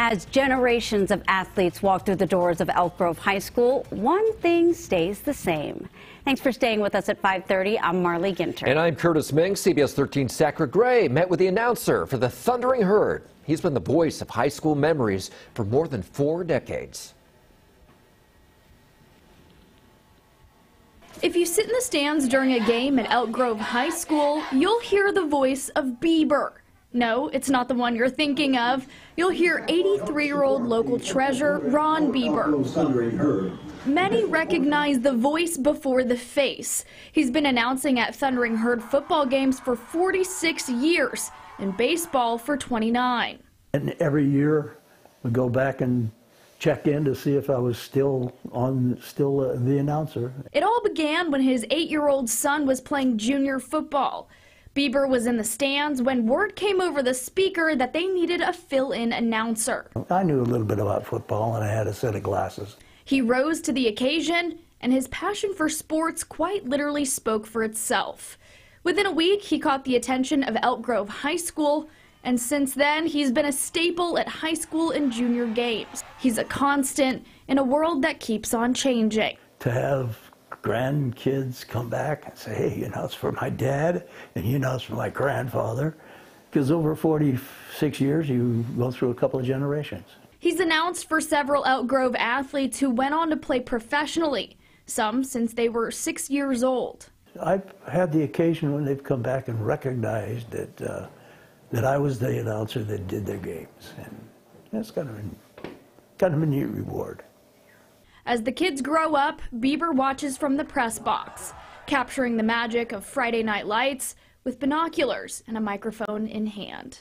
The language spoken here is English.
As generations of athletes walk through the doors of Elk Grove High School, one thing stays the same. Thanks for staying with us at 5:30. I'm Marlee Ginter. And I'm Curtis Ming. CBS 13 Sacra Gray met with the announcer for the Thundering Herd. He's been the voice of high school memories for more than four decades. If you sit in the stands during a game at Elk Grove High School, you'll hear the voice of Bieber. No, it's not the one you're thinking of. You'll hear 83-year-old local treasure Ron Bieber. Many recognize the voice before the face. He's been announcing at Thundering Herd football games for 46 years and baseball for 29. And every year we go back and check in to see if I was still on, still uh, the announcer. It all began when his eight-year-old son was playing junior football. Bieber was in the stands when word came over the speaker that they needed a fill-in announcer. I knew a little bit about football and I had a set of glasses. He rose to the occasion and his passion for sports quite literally spoke for itself. Within a week, he caught the attention of Elk Grove High School, and since then, he's been a staple at high school and junior games. He's a constant in a world that keeps on changing. To have grandkids come back and say, hey, you know, it's for my dad and you know, it's for my grandfather. Because over 46 years, you go through a couple of generations. He's announced for several Elk Grove athletes who went on to play professionally, some since they were six years old. I've had the occasion when they've come back and recognized that, uh, that I was the announcer that did their games. And that's kind of a, kind of a neat reward. As the kids grow up, Bieber watches from the press box, capturing the magic of Friday Night Lights with binoculars and a microphone in hand.